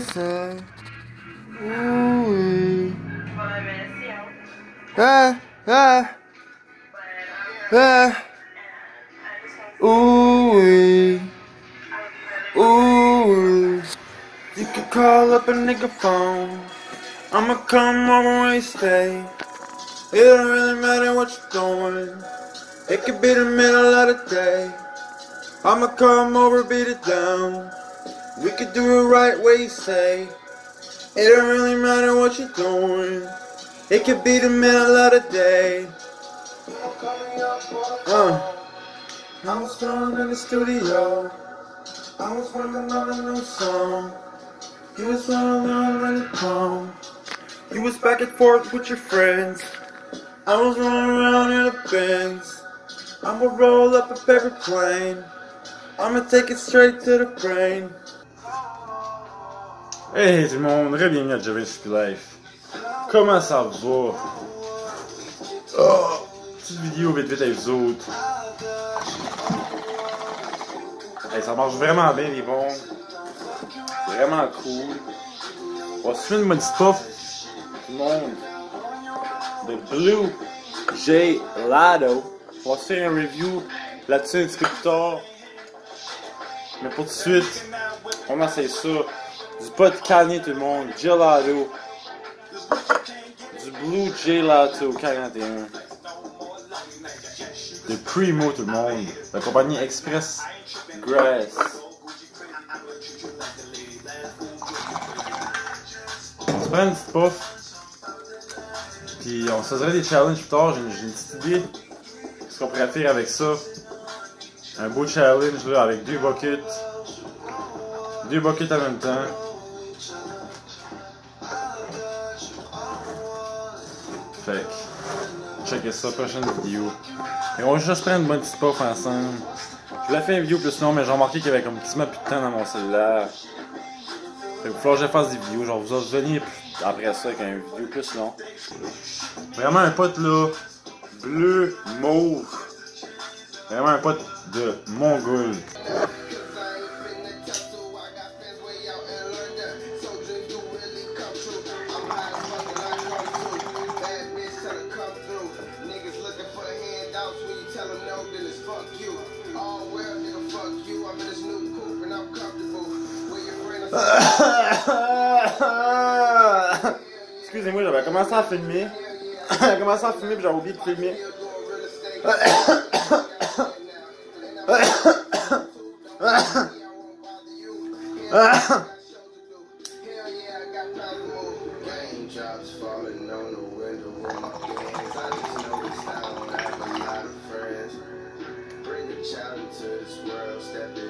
What's that? Ooh. Ah, ah. Ah. Ooh. Ooh. You can call up a nigga phone. I'ma come over where you stay. It don't really matter what you're doing. It could be the middle of the day. I'ma come over, beat it down. We could do it right way you say. It don't really matter what you're doing. It could be the middle of the day. Uh, I was thrown in the studio. I was working on a new song. You was running around in the prom. You was back and forth with your friends. I was running around in a Benz. I'ma roll up a paper plane. I'ma take it straight to the brain. Hey tout le monde, bienvenue à Javis Life. Comment ça va? Oh, petite vidéo vite vite avec vous autres. Hey, ça marche vraiment bien les bons. C'est vraiment cool. On va se une bonne puff. Tout le monde. De Blue J Lado. On va se faire un review là-dessus un petit. Mais pour tout de suite, on essaie ça. Du pot de canne tout le monde. Gelato. Du Blue Gelato 41. De Primo tout le monde. La compagnie Express Grass. On se prend une petite puff. Puis on se faisait des challenges plus tard. J'ai une petite idée. Ce qu'on pourrait faire avec ça. Un beau challenge là avec deux buckets. Deux buckets en même temps. Fait que, checkez ça, prochaine vidéo. Et on va juste prendre une bonne petite puff ensemble. Je voulais faire une vidéo plus long, mais j'ai remarqué qu'il y avait comme quasiment plus de temps dans mon cellulaire. Fait que falloir que je fasse des vidéos. Genre, vous revenir après ça avec une vidéo plus long. Vraiment un pote là, bleu, mauve. Vraiment un pote de Mongol. Excusez-moi, j'avais commencé à filmer. j'avais commencé à filmer puis j'avais oublié de filmer. child into this world, step it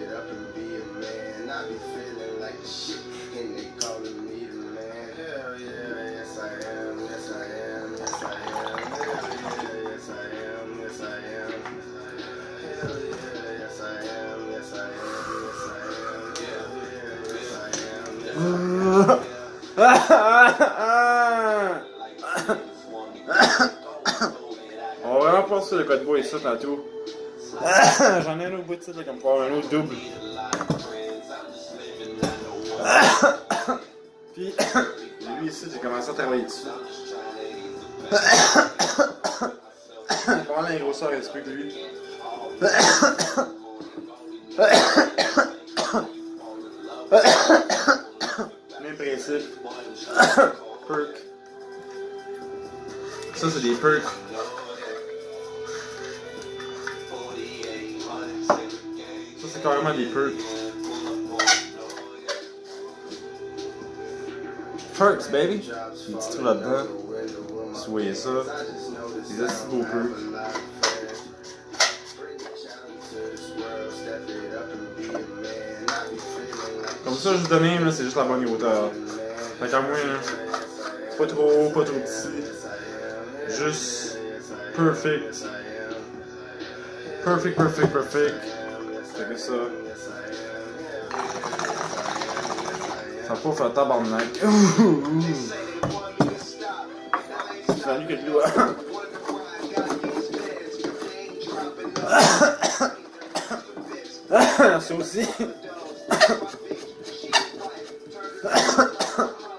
On va vraiment pas sur le code bois ça tantôt. J'en ai un autre bout de ça, comme pour un autre double. Puis, lui ici, j'ai commencé à travailler dessus. Comment la grosseur respecte lui? Même principe. Perk. Ça, c'est des perks. C'est carrément des perks. Perks, baby. Un petit trou là-dedans. Si vous voyez ça. Des assez beaux perks. Comme ça, juste de même, là, c'est juste la bonne hauteur. Fait qu'à moi, là, pas trop haut, pas trop petit. Juste perfect. Perfect, perfect, perfect. Que ça? Ça faire tabarnak. C'est fallu que ça aussi.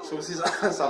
ça aussi, ça, ça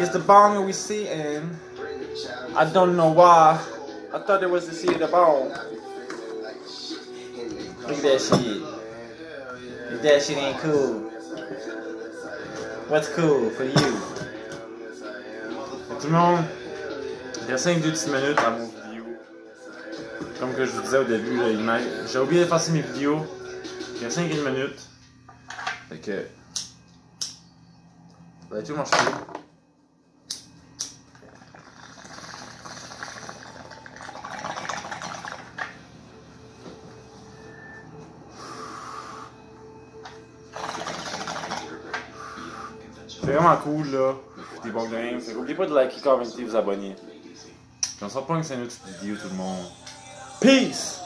It's the bong we see and I don't know why. I thought it was the seed of the bone. Look at that shit. If that shit ain't cool. What's cool for you? Tout le monde, il y a 5-2 petites minutes à mon vidéo. Comme que je vous disais au début, j'ai oublié d'effacer mes vidéos. Il y a 5 minutes. Fait que. Ça va être tout. C'est vraiment cool là. Des bons games. Fait qu'oubliez pas de liker, commenter, vous abonner. Puis on se reprend avec une autre vidéo tout le monde. Peace!